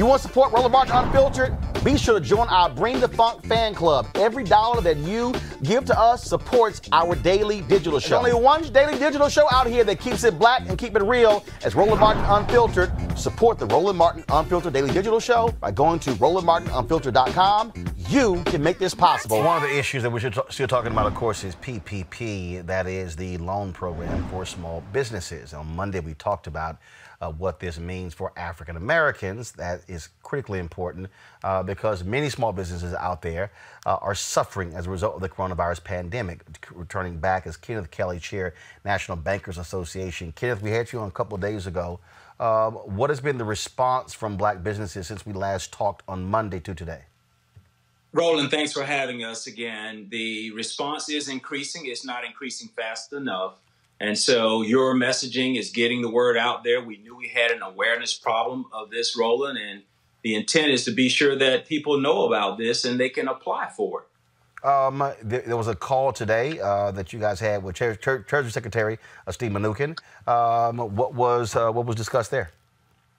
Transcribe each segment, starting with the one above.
You want to support Roland Martin Unfiltered? Be sure to join our Bring the Funk fan club. Every dollar that you give to us supports our daily digital show. There's only one daily digital show out here that keeps it black and keep it real as Roland Martin Unfiltered. Support the Roland Martin Unfiltered Daily Digital Show by going to RolandMartinUnfiltered.com. You can make this possible. One of the issues that we're still talking about, of course, is PPP. That is the loan program for small businesses. On Monday, we talked about uh, what this means for African Americans. That is critically important uh, because many small businesses out there uh, are suffering as a result of the coronavirus pandemic. Returning back as Kenneth Kelly, Chair, National Bankers Association. Kenneth, we had you on a couple of days ago. Um, what has been the response from black businesses since we last talked on Monday to today? Roland, thanks for having us again. The response is increasing. It's not increasing fast enough. And so your messaging is getting the word out there. We knew we had an awareness problem of this, Roland, and the intent is to be sure that people know about this and they can apply for it. Um, there, there, was a call today uh, that you guys had with Tre- Tre- Treasury Secretary uh, Steve Mnuchin. Um, what was uh, what was discussed there?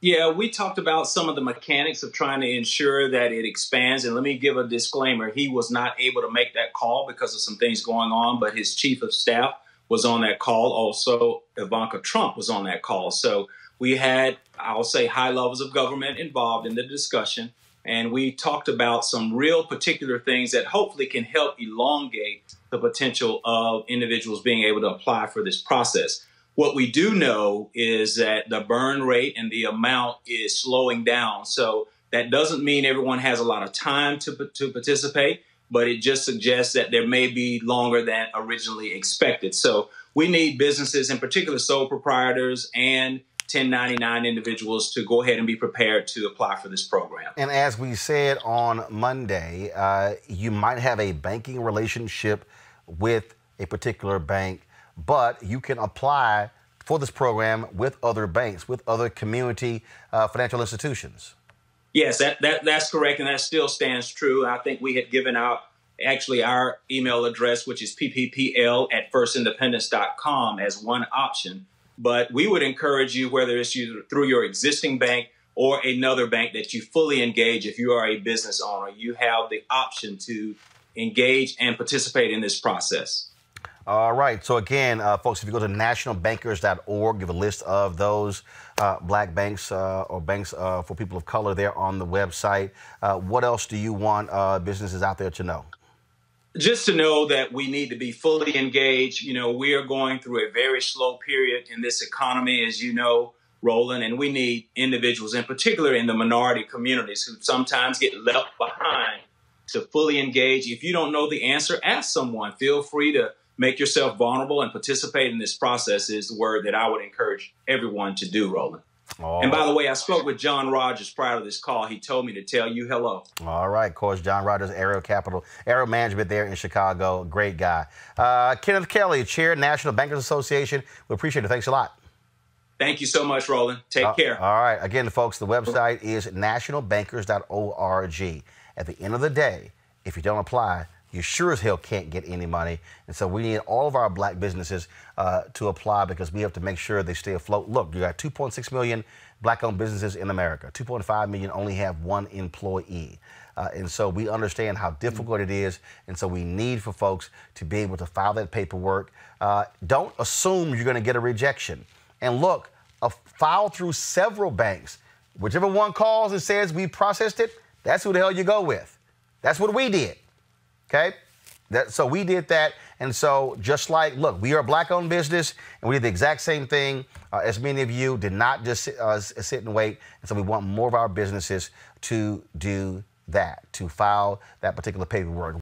Yeah, we talked about some of the mechanics of trying to ensure that it expands. And let me give a disclaimer: he was not able to make that call because of some things going on, but his chief of staff was on that call. Also, Ivanka Trump was on that call. So we had, I'll say, high levels of government involved in the discussion. And we talked about some real particular things that hopefully can help elongate the potential of individuals being able to apply for this process. What we do know is that the burn rate and the amount is slowing down. So that doesn't mean everyone has a lot of time to, to participate but it just suggests that there may be longer than originally expected. So we need businesses, in particular sole proprietors and 1099 individuals, to go ahead and be prepared to apply for this program. And as we said on Monday, uh, you might have a banking relationship with a particular bank, but you can apply for this program with other banks, with other community uh, financial institutions. Yes, that, that that's correct, and that still stands true. I think we had given out actually our email address, which is pppl at firstindependence.com, as one option. But we would encourage you, whether it's you, through your existing bank or another bank, that you fully engage. If you are a business owner, you have the option to engage and participate in this process. All right. So again, uh, folks, if you go to nationalbankers.org, give a list of those uh, black banks uh, or banks uh, for people of color there on the website. Uh, what else do you want uh, businesses out there to know? Just to know that we need to be fully engaged. You know, we are going through a very slow period in this economy, as you know, Roland, and we need individuals, in particular in the minority communities, who sometimes get left behind to fully engage. If you don't know the answer, ask someone. Feel free to make yourself vulnerable and participate in this process is the word that I would encourage everyone to do, Roland. Oh. And by the way, I spoke with John Rogers prior to this call. He told me to tell you hello. All right, Coach John Rogers, Ariel Capital, Ariel Management there in Chicago. Great guy. Uh, Kenneth Kelly, Chair, National Bankers Association. We appreciate it. Thanks a lot. Thank you so much, Roland. Take uh, care. All right. Again, folks, the website is nationalbankers.org. At the end of the day, if you don't apply, you sure as hell can't get any money. And so we need all of our black businesses uh, to apply because we have to make sure they stay afloat. Look, you got 2.6 million black owned businesses in America, 2.5 million only have one employee. Uh, and so we understand how difficult it is. And so we need for folks to be able to file that paperwork. Uh, don't assume you're going to get a rejection. And look, a file through several banks. Whichever one calls and says we processed it, that's who the hell you go with. That's what we did. Okay? That, so we did that. And so just like, look, we are a black-owned business, and we did the exact same thing uh, as many of you did not just sit, uh, sit and wait. And so we want more of our businesses to do that, to file that particular paperwork.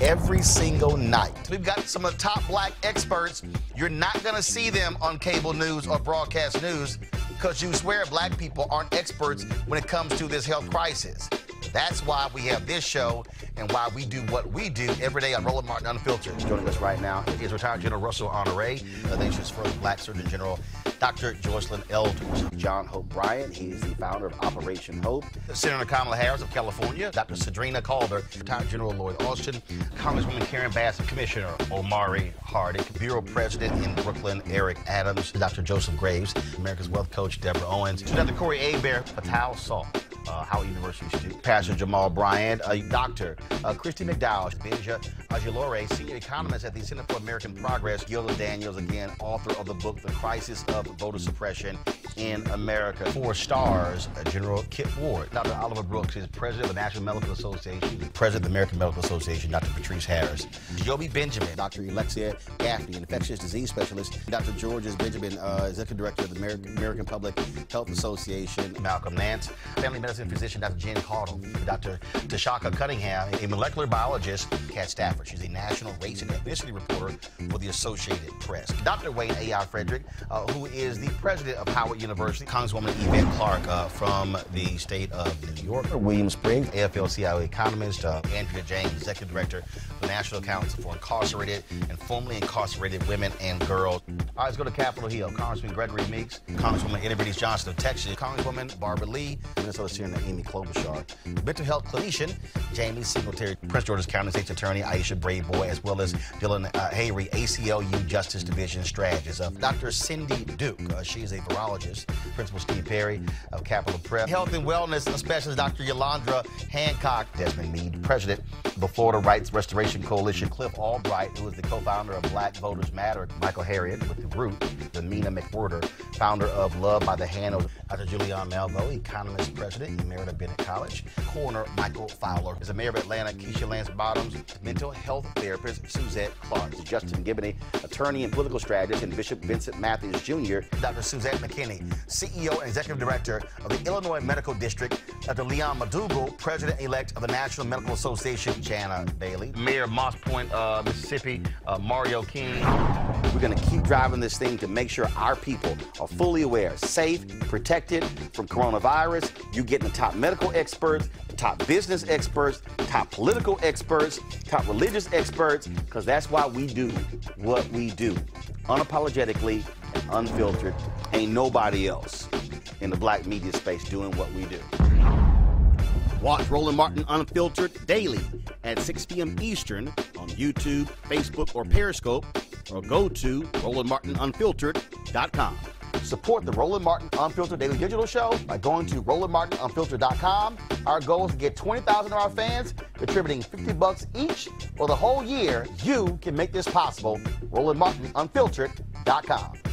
Every single night. We've got some of the top black experts. You're not going to see them on cable news or broadcast news because you swear black people aren't experts when it comes to this health crisis. That's why we have this show and why we do what we do every day on Roland Martin Unfiltered. Joining us right now is retired General Russell Honore, the nation's first black Surgeon General. Dr. Joycelyn Elders. John Hope Bryant, he is the founder of Operation Hope. Senator Kamala Harris of California, Dr. Cedrina Calder, retired General Lloyd Austin, Congresswoman Karen Bass, Commissioner Omari Hardy, Borough President in Brooklyn, Eric Adams, Dr. Joseph Graves, America's Wealth Coach Deborah Owens, Dr. Corey Hebert, Patal Salt uh, Howard University student, Pastor Jamal Bryant, doctor, uh, Christy McDowell, Gbenga Ajilore, senior economist at the Center for American Progress, Gilda Daniels, again, author of the book, The Crisis of Voter Suppression in America. Four stars, uh, General Kip Ward. Dr. Oliver Brooks is president of the National Medical Association, president of the American Medical Association, Dr. Patrice Harris. Joby Benjamin. Dr. Alexia Gaffney, infectious disease specialist. Dr. Georges Benjamin, uh, executive director of the American, American Public Health Association. Malcolm Nance, family medicine physician, Dr. Jen Caudle. Dr. Tashaka Cunningham, a molecular biologist, Kat Stafford. She's a national race and ethnicity reporter for the Associated Press. Dr. Wayne A.I. Frederick, uh, who is the president of Howard University. Congresswoman Yvette Clarke uh, from the state of New York. William Spriggs, AFL-CIO economist. Uh, Andrea James, executive director the National Council for Incarcerated and Formerly Incarcerated Women and Girls. All right, let's go to Capitol Hill. Congressman Gregory Meeks, Congresswoman Eddie Johnson of Texas, Congresswoman Barbara Lee, Minnesota Senator Amy Klobuchar, mental health clinician Jamie Singletary, Prince George's County State's Attorney Aisha Braveboy, as well as Dylan uh, Hayre, ACLU Justice Division strategist. Uh, Dr. Cindy Duke, uh, she's a virologist. Principal Steve Perry of Capitol Prep. Health and Wellness Specialist Dr. Yolandra Hancock, Desmond Meade, President of the Florida Rights Restoration Coalition, Cliff Albright, who is the co-founder of Black Voters Matter, Michael Harriot with the Root, the Mina McWhorter, founder of Love by the Hand, of Dr. Julianne Malveaux, economist president, Emerita Bennett College, coroner Michael Fowler, is the mayor of Atlanta, Keisha Lance Bottoms, mental health therapist Suzette Clark, Justin Giboney, attorney and political strategist, and Bishop Vincent Matthews Jr., Dr. Suzette McKinney, CEO and executive director of the Illinois Medical District, Dr. Leon McDougle, president-elect of the National Medical Association, Jana Bailey, Mayor of Moss Point, uh, Mississippi, uh, Mario King. We're going to keep driving this thing to make sure our people are fully aware, safe, protected from coronavirus. You getting the top medical experts, top business experts, top political experts, top religious experts, because that's why we do what we do. Unapologetically and unfiltered. Ain't nobody else in the black media space doing what we do. Watch Roland Martin Unfiltered daily at 6 p.m. Eastern on YouTube, Facebook, or Periscope, or go to RolandMartinUnfiltered.com. Support the Roland Martin Unfiltered Daily Digital Show by going to RolandMartinUnfiltered.com. Our goal is to get 20,000 of our fans contributing 50 bucks each for the whole year. You can make this possible. RolandMartinUnfiltered.com.